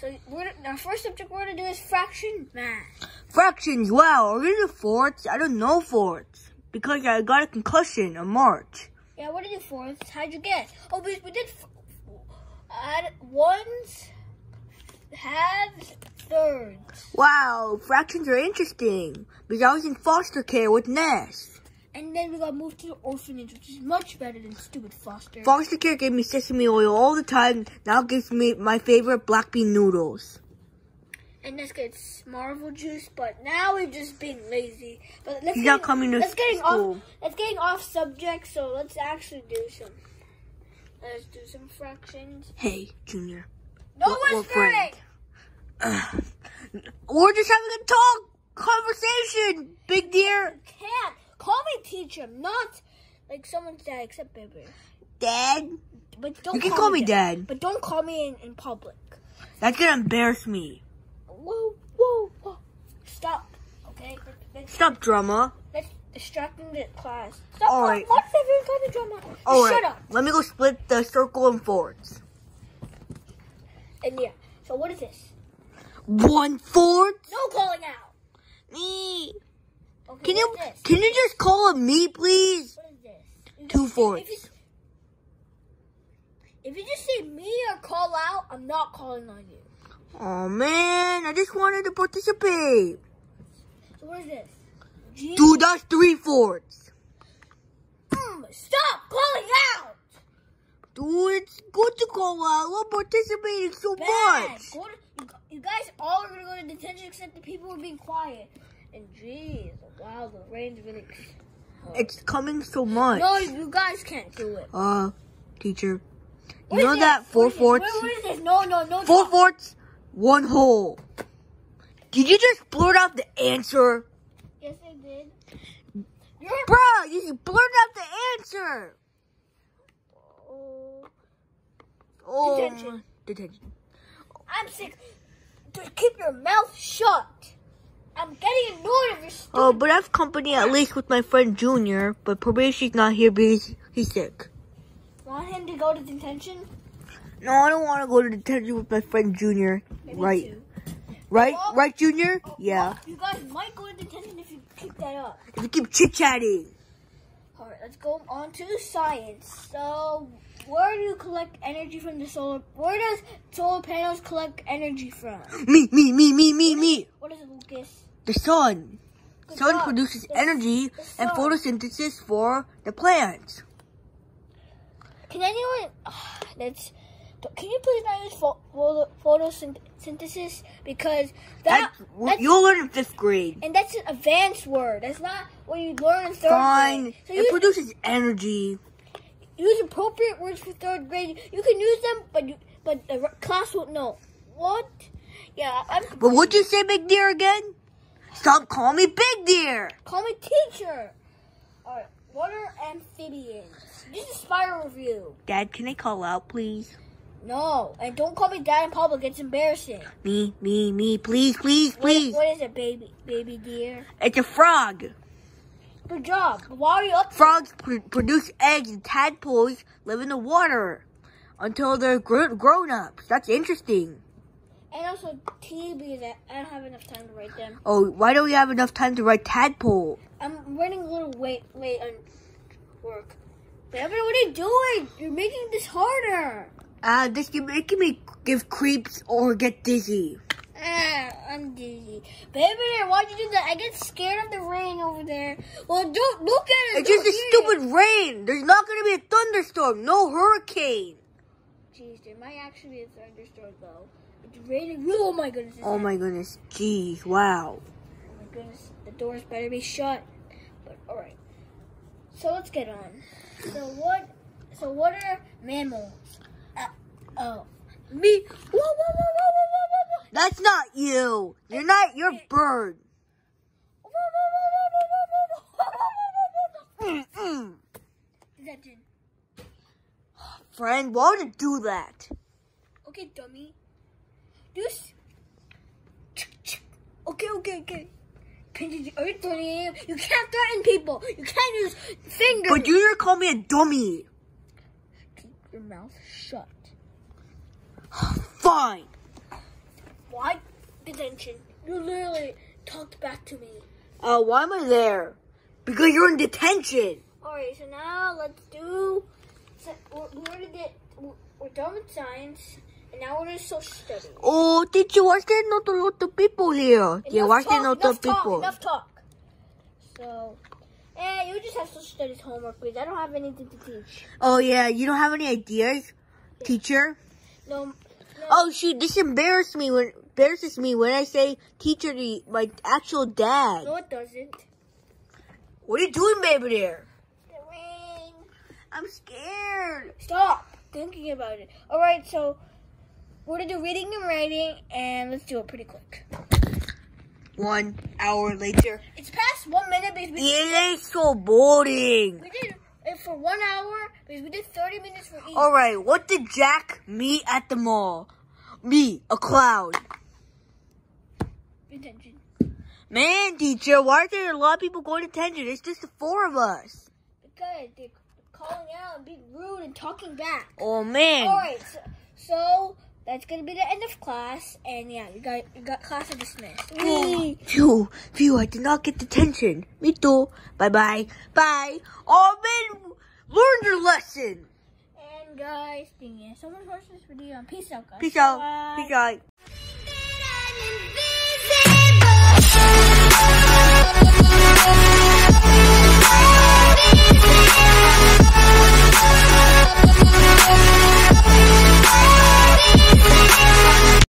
So we're, our first subject we're gonna do is fraction math. Fractions, wow, are we do fourths? I don't know fourths. Because I got a concussion in March. Yeah, what did you fourths? How'd you get? Oh, we, we did f- add ones, halves, thirds. Wow, fractions are interesting. Because I was in foster care with Ness. And then we got moved to the orphanage, which is much better than stupid foster. Foster care gave me sesame oil all the time. Now gives me my favorite black bean noodles. and let's get Marvel juice, but now we're just being lazy. But let's He's get, not coming to let's getting school. off let's getting off subject, so let's actually do some let's do some fractions. Hey, Junior. No we're whispering! We're just having a talk conversation, Big Deer. Can't call me teacher, not like someone's dad except baby. Dad, But don't you can call me dad. But don't call me in, in public. That's gonna embarrass me. Whoa, whoa, whoa. Stop. Okay? Let's, Stop drama. let's distracting the class. Stop. All All right. What's every kind of drama? All Shut right, up. let me go split the circle in fourths. And yeah. So what is this? One fourth. No calling out. Me. Okay, Can you this? can you just call it me, please? What is this? If Two you- fourths. If you, if you just say me or call out, I'm not calling on you. Oh man, I just wanted to participate. So what is this? G. Dude, that's three fourths. Mm, stop calling out. Dude, it's good to call out. We're participating so Bad. much. To, you, you guys all are gonna go to detention except the people who are being quiet. And jeez, wow, the rain's really. It's coming so much. No, you guys can't do it. Uh, teacher, you is know that four What fourths? What- what is this? No, no, no. Four fourths, one whole. Did you just blurt out the answer? Yes, I did. Bruh, you blurted out the answer. Oh, Oh, Detention. Detention. I'm sick. Just keep your mouth shut. I'm getting annoyed of your stupid. Oh, but I have company at least with my friend Junior, but probably she's not here because he's sick. Want him to go to detention? No, I don't want to go to detention with my friend Junior. Maybe Right. two. Right? Oh. Right, Junior? Oh, Yeah. you guys might go to detention if you keep that up. If you keep chit-chatting. All right, let's go on to science. So, where do you collect energy from the solar? Where does solar panels collect energy from? Me, me, me, me, me, me. What is it, Lucas? The sun. Sun produces energy and photosynthesis for the plants. Can anyone? That's. Can you please not use photo, photosynthesis because that That's, you'll learn in fifth grade. and that's an advanced word. That's not what you learn in third Fine. grade. So It use, produces energy. use appropriate words for third grade. You can use them, but you but the class won't know. What? Yeah, I'm. But what'd you say, Big Deer, again? Stop calling me Big Deer. Call me teacher. Alright, what are amphibians? This is spiral review. Dad, can I call out, please? No, and don't call me dad in public. It's embarrassing. Me, me, me, please, please, What- please. what is it, baby, baby deer? It's a frog. Good job. Why are you up? Frogs pr- produce eggs and tadpoles live in the water until they're gr- grown ups. That's interesting. And also T because I, I don't have enough time to write them. Oh, why don't we have enough time to write tadpole? I'm running a little late, late on work. Baby, what are you doing? You're making this harder. Ah, this is making me give creeps or get dizzy. Ah, I'm dizzy. Baby, why'd you do that? I get scared of the rain over there. Well, don't look at it. It's just a Don't it. stupid rain. There's not gonna be a thunderstorm, no hurricane. Jeez, there might actually be a thunderstorm though raining. Oh my goodness. Oh my goodness. Gee, wow. Oh my goodness. The doors better be shut. But all right. So let's get on. So what? So what are mammals? Uh, oh, me. Whoa, whoa, whoa, whoa, whoa, whoa, whoa. That's not you. You're not. You're bird. Friend, why would it do that? Okay, dummy. Okay, okay, okay. Can you, are you threatening him? You can't threaten people. You can't use fingers. But Junior called me a dummy. Keep your mouth shut. Fine. Why detention? You literally talked back to me. Uh, why am I there? Because you're in detention. Alright, so now let's do. So we're, we already did. We're, we're done with science, and now we're doing social studies. Oh, teacher, why is there not a lot of people here? yeah, Enough why is there not enough of talk, people? Enough talk. So, eh, you just have social studies homework, please. I don't have anything to teach. Oh yeah, you don't have any ideas, teacher? No. no Oh shoot, this embarrasses me when embarrasses me when I say teacher to my actual dad. No, it doesn't. What are you doing, baby there? The rain. I'm scared. Stop thinking about it. All right, so we're gonna do reading and writing, and let's do it pretty quick. One hour later. It's past one minute because we, It so boring. we did it for one hour because we did 30 minutes for each. Alright, what did Jack meet at the mall? Me, a cloud. Attention. Man, teacher, why are there a lot of people going to detention? It's just the four of us. Because they're calling out and being rude and talking back. Oh man. All right, so, so that's gonna be the end of class, and yeah, you got you got class dismissed. Whee! Phew, phew, I did not get detention. Me too. Bye bye. Bye. Oh man, learn your lesson. And guys, thank you so much for watching this video. Peace out, guys. Peace out. Bye. Peace out.